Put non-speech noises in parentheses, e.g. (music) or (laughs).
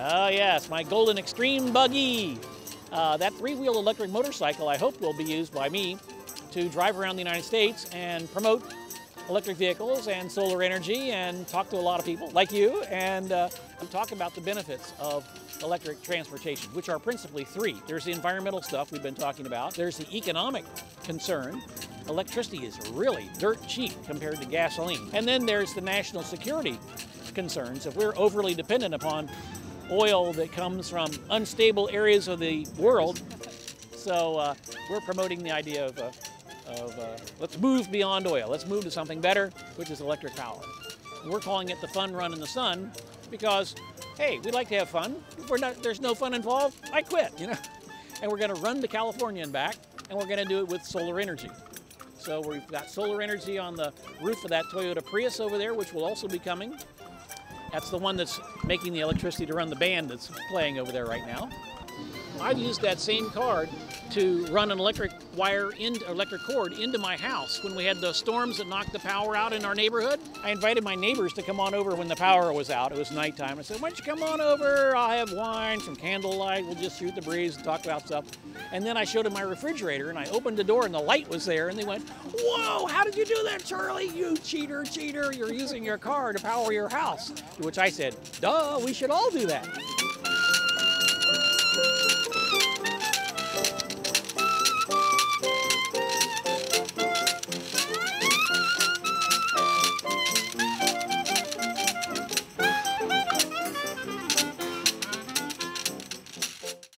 Oh, yes, my Golden Extreme BugE. Uh, that three-wheel electric motorcycle I hope will be used by me to drive around the United States and promote electric vehicles and solar energy and talk to a lot of people like you and uh, talk about the benefits of electric transportation, which are principally three. There's the environmental stuff we've been talking about. There's the economic concern. Electricity is really dirt cheap compared to gasoline. And then there's the national security concerns. If we're overly dependent upon oil that comes from unstable areas of the world, so uh, we're promoting the idea of uh, of uh, let's move beyond oil. Let's move to something better, which is electric power. We're calling it the fun run in the sun because, hey, we like to have fun. If we're not, there's no fun involved, I quit, you know. (laughs) And we're going to run to California and back, and we're going to do it with solar energy. So we've got solar energy on the roof of that Toyota Prius over there, which will also be coming. That's the one that's making the electricity to run the band that's playing over there right now. I've used that same card to run an electric wire into electric cord into my house when we had the storms that knocked the power out in our neighborhood. I invited my neighbors to come on over when the power was out. It was nighttime. I said, "Why don't you come on over? I'll have wine, some candlelight. We'll just shoot the breeze and talk about stuff." And then I showed them my refrigerator and I opened the door and the light was there and they went, "Whoa! How did you do that, Charlie? You cheater, cheater! You're using your car to power your house." To which I said, "Duh! We should all do that."